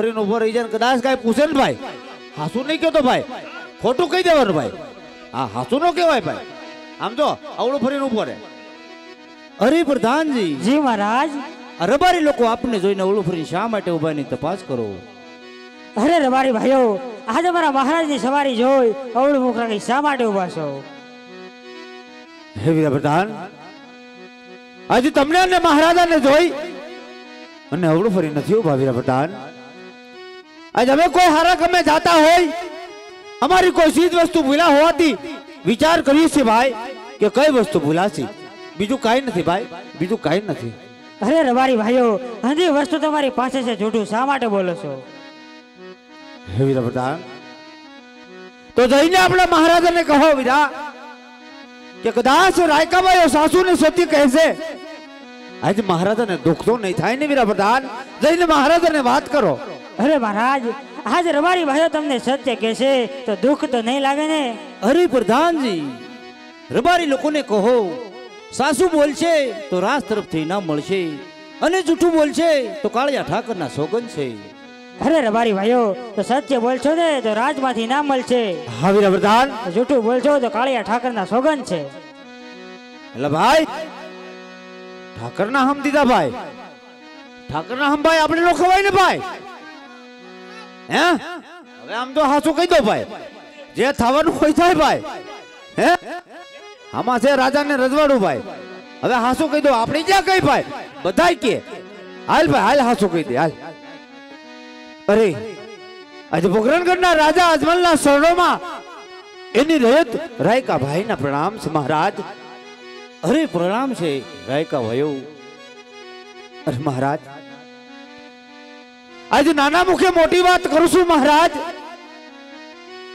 ફરીને ઊભો રહી જાય કદાચ કાંઈ પૂછે ને ભાઈ. હાસુ નહીં કહેતો ભાઈ. ખોટું કહી દેવાનું ભાઈ. હા હાસુ નો કહેવાય ભાઈ. આમ જો અવળું ફરીને ઊભો રહે. અરે પ્રધાનજી. જી મહારાજ. રબારી લોકો આપને જોઈને અવળું ફરીને શા માટે ઉભાની તપાસ કરો. અરે રબારી ભાઈઓ આજે મારા મહારાજની સવારી જોઈ અવળું મુખ રાખી શા માટે ઊભા છો? હે વીરા પ્રધાન આજે તમને અને મહારાજાને જોઈ અને અવળું ફરી નથી ઊભા વીરા પ્રધાન. આજે અમે કોઈ હરક અમે જાતા હોય અમારી કોઈ ચીજ વસ્તુ ભૂલા હોવાથી વિચાર કરીએ છીએ ભાઈ કે કઈ વસ્તુ ભૂલાશી? બીજું કાંઈ નથી ભાઈ બીજું કાંઈ નથી. અરે રવારી ભાઈઓ હજી વસ્તુ તમારી પાસે છે જૂઠું શા માટે બોલો છો? હે વીરા પ્રધાન તો જઈને આપણે મહારાજાને કહો વીરા કે કદાચ રાયકાબાઈઓ સાસુને સતી કહેશે. આજે મહારાજાને દુઃખ તો નહીં થાય ને વીરા પ્રધાન જઈને મહારાજાને વાત કરો. અરે મહારાજ આજ રબારી ભાઈઓ તમને સત્ય કહેશે તો દુઃખ તો નહીં લાગે ને? અરે પ્રધાનજી રબારી લોકોને કહો સાસુ બોલશે તો રાજ તરફથી ઇનામ મળશે અને જૂઠું બોલશે તો કાળિયા ઠાકરના સોગન છે. અરે રબારી ભાઈઓ તો સત્ય બોલશો ને તો રાજમાંથી ના મળશે. હા વીરા પ્રધાન. જૂઠું બોલશો તો કાળિયા ઠાકરના સોગન છે. એટલે ભાઈ ઠાકરના હમ દીધા ભાઈ. ઠાકરના હમ ભાઈ આપણે નો ખવાય ને ભાઈ. આમ તો હાસું કહી દો ભાઈ. જે થવાનું હોય થાય ભાઈ. હે? આમાં છે રાજાને રજવાડું ભાઈ. હવે હાસું કહી દો, આપણે ક્યાં કઈ ભાઈ? બધા કે. હાલ ભાઈ, હાલ હાસું કહી દે, હાલ. અરે, આજે પોખરણગઢના રાજા અજમલના શરણોમાં એની રયત રાયકા ભાઈના પ્રણામ છે મહારાજ. અરે, પ્રણામ છે રાયકા ભયો અરે, મહારાજ આજે નાના મુખે મોટી વાત કરું છું મહારાજ.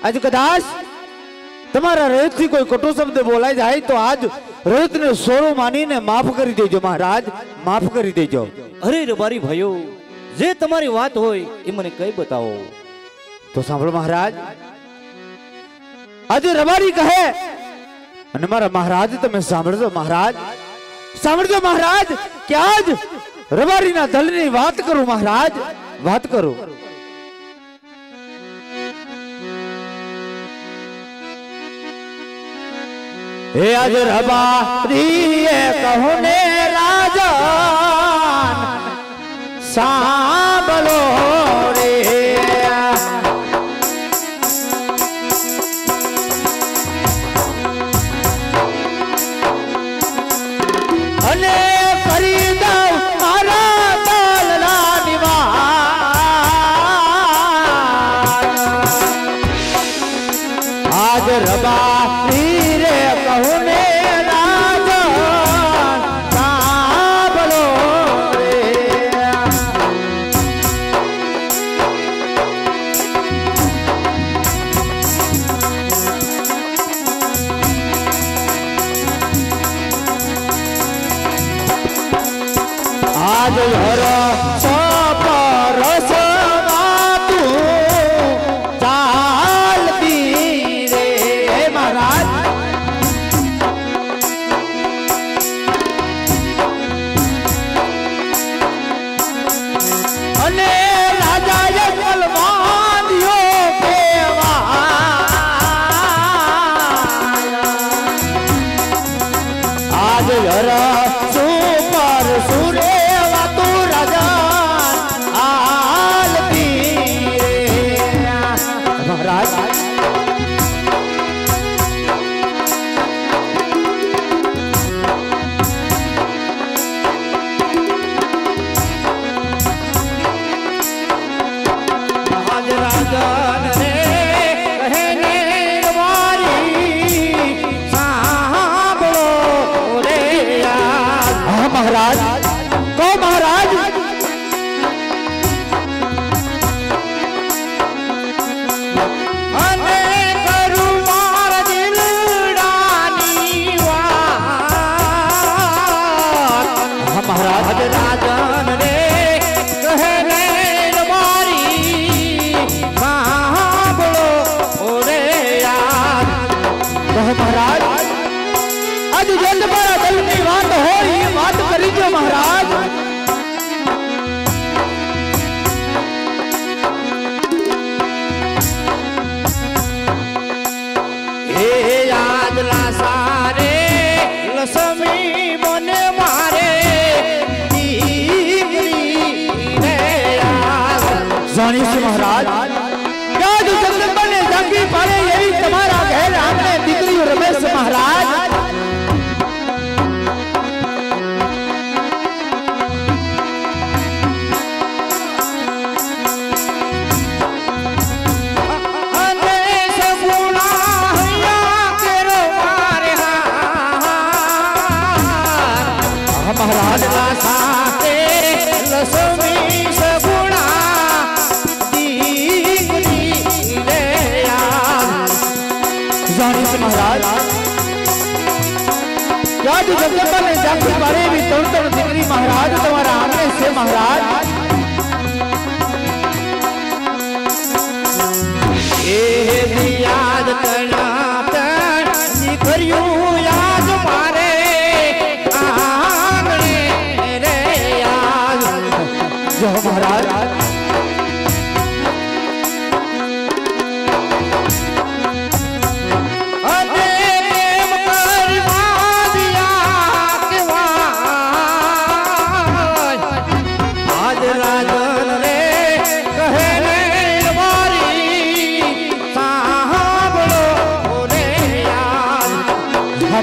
આજે કદાચ તમારા રયતથી કોઈ કટુ શબ્દ બોલાય જાય તો આજ રયતને સોરો માનીને માફ કરી દેજો મહારાજ માફ કરી દેજો. અરે રબારી ભાઈઓ જે તમારી વાત હોય એ મને કઈ બતાવો? તો સાંભળો મહારાજ. આજે રબારી કહે અને મારા મહારાજ તમે સાંભળજો મહારાજ. સાંભળજો મહારાજ કે આજ રબારીના દલની વાત કરું મહારાજ. વાત કરું હે આજ રબારી કહો ને રાજન સાંભળો રે અને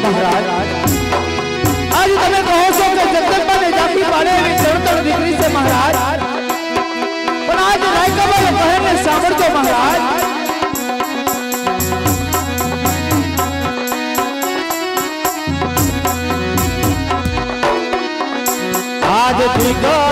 યાદ. હા મહારાજ આજ તમે કહો છો કે જગદંબાને જાતિ પાડે એવી ત્રણ ત્રણ દીકરી છે મહારાજ પણ આજ રાયકાબાઈ કહે ને સાંભળજો મહારાજ આજ દીકરીઓ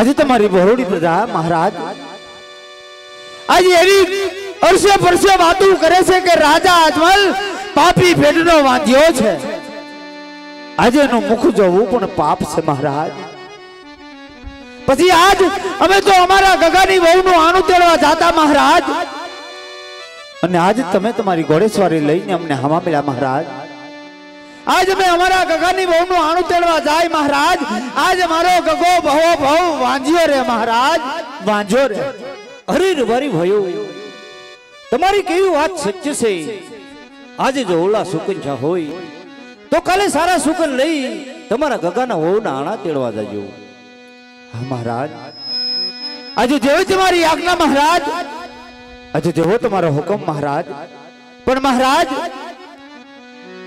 આજે તમારી બહોળી પ્રજા મહારાજ આજે એવી અરસે પરસે વાતો કરે છે કે રાજા અજમલ પાપી ભેટનો વાંધ્યો છે. આજે એનું મુખ જોવું પણ પાપ છે મહારાજ. પછી આજ અમે તો અમારા ગગાની વહુનું આણું તેડવા જાતા મહારાજ. અને આજ તમે તમારી ઘોડેસવારી લઈને અમને હમા મળ્યા મહારાજ. આજ અમે અમારા ગગાની બહુનું આણું તેડવા જાય મહારાજ. આજ મારો ગગો ભવો બહુ વાંજ્યો રે મહારાજ. વાંજ્યો રે. હરીર વરી ભયો તમારી કેવી વાત સચ્ચ છે? આજે જો ઓલા સુકંજા હોય, તો કાલે સારા સુકન લઈ તમારા ગગાના વહુના આણા તેડવા જજો. હા મહારાજ. આજે જેવી તમારી આજ્ઞા મહારાજ. આજે જેવો તમારો હુકમ મહારાજ. પણ મહારાજ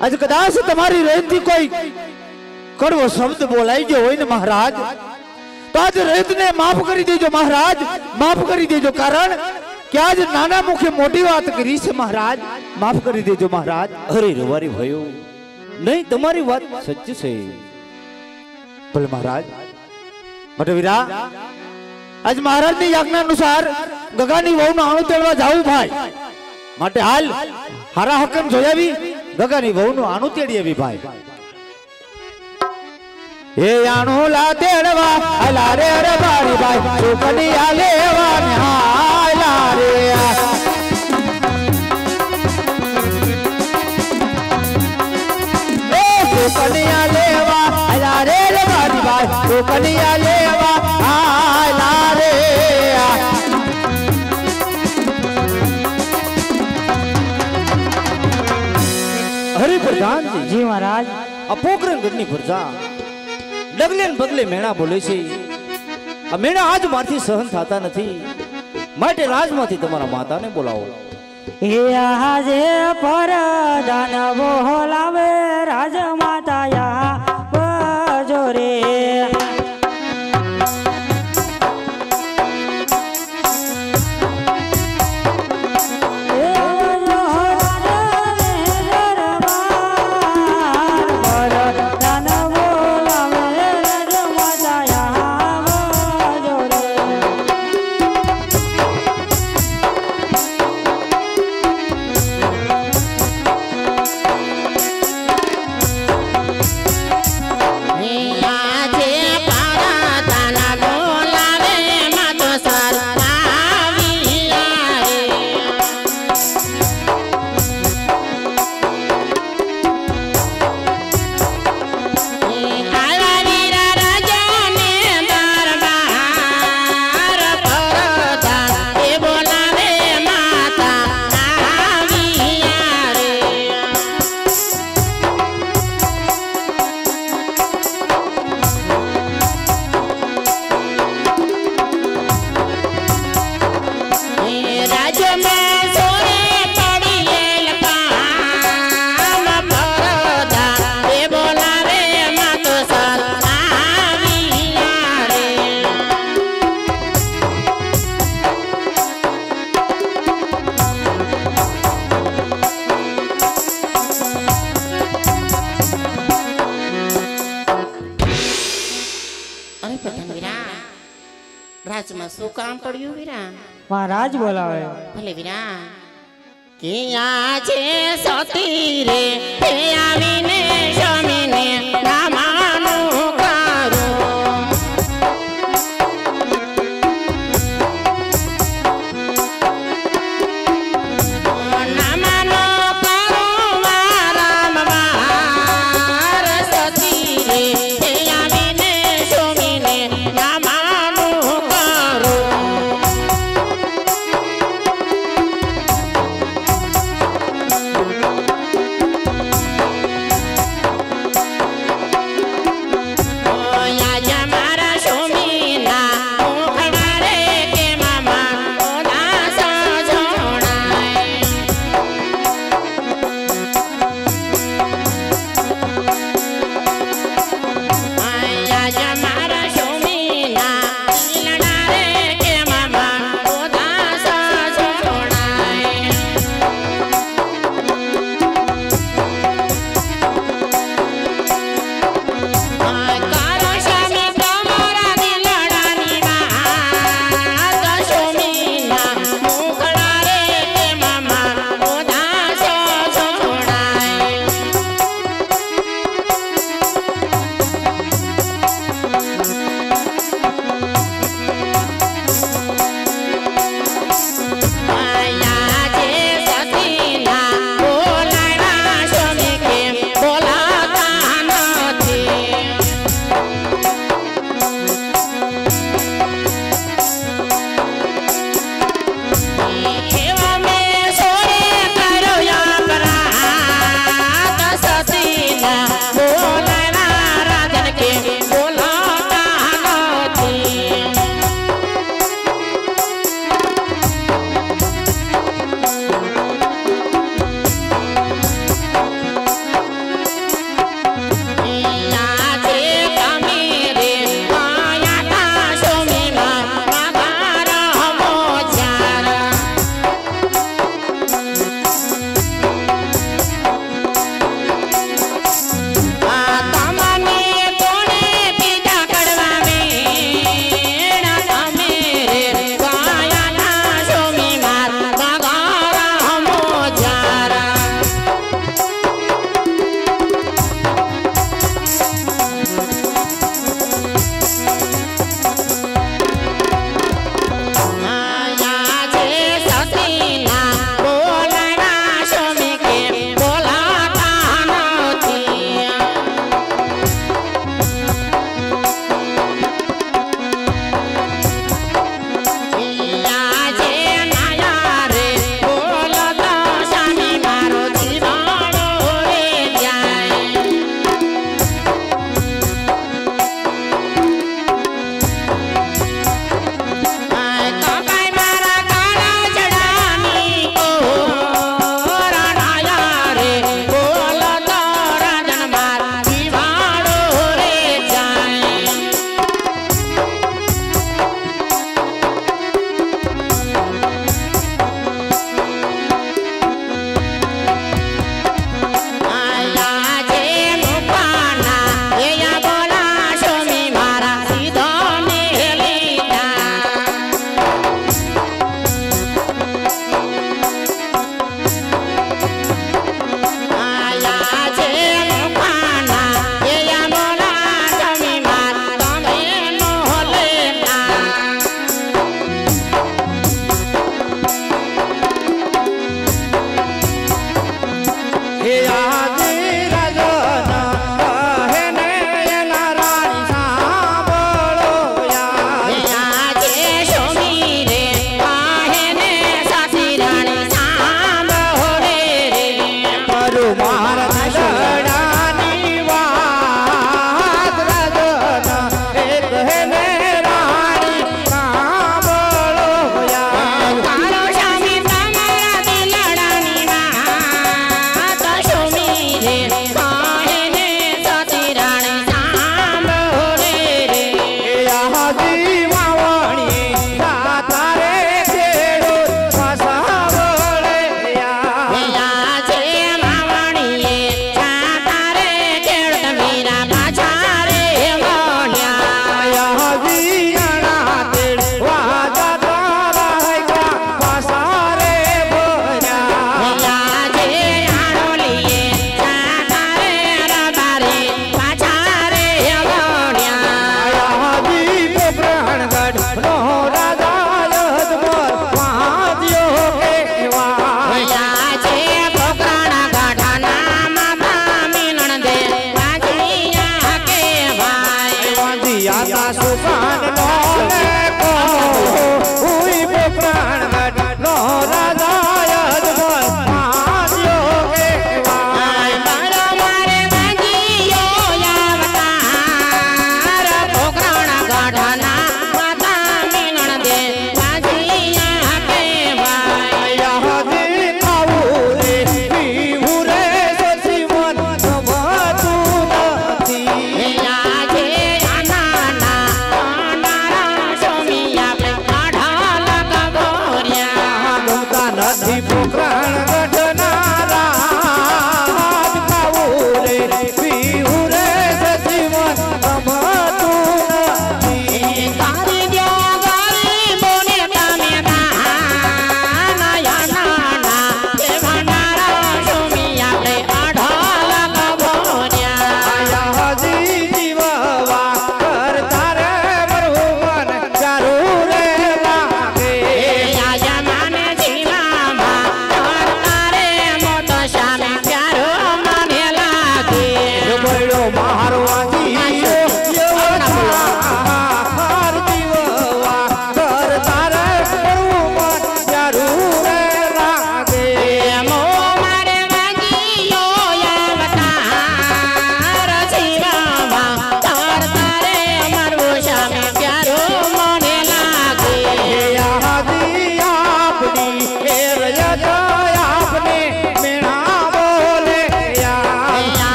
આજ કદાચ તમારી રેતથી કોઈ કડવો શબ્દ બોલાઈ ગયો હોય ને મહારાજ તો આજ રેતને માફ કરી દેજો મહારાજ માફ કરી દેજો. કારણ કે આજ નાના મુખે મોટી વાત કરી છે મહારાજ. માફ કરી દેજો મહારાજ. અરે રવારી ભયો નહીં તમારી વાત સચ્ચ છે. ભલે મહારાજ. માટે વીરા આજ મહારાજની આજ્ઞા અનુસાર ગગાની વહુનો આણું તેડવા જાવું ભાઈ. માટે હાલ હારા હકમ જોયાવી. ગગાની વહુનું આણું તેડી એવી ભાઈ. એ આણું લા તેડવા અલા રે અરે બારી ભાઈ. ચોકડી આ લેવા ને હાલા રે એ લેવા અલા રે બારી ભાઈ. છોકરી મહારાજ. આ પોકરણ ગઢની પ્રજા ડગલે ને મેણા બોલે છે. આ મેણા આજ મારથી સહન થતા નથી. માટે રાજમાંથી તમારા માતાને બોલાવો. એ આજે પર દાન બોલાવે રાજ માતાયા માં શું કામ પડ્યું વીરા? મહારાજ બોલાવે. ભલે વીરા. ક્યાં છે સતી રે આવીને સ્વામીને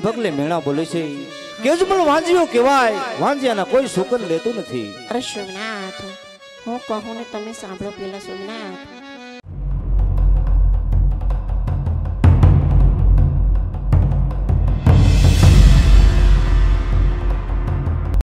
ને પગલે મેણા બોલે છે. કેજમલ વાંજીઓ કહેવાય. વાંજિયાના કોઈ સુકન લેતું નથી. અરે સોમનાથ હું કહું ને તમે સાંભળો પેલા સોમનાથ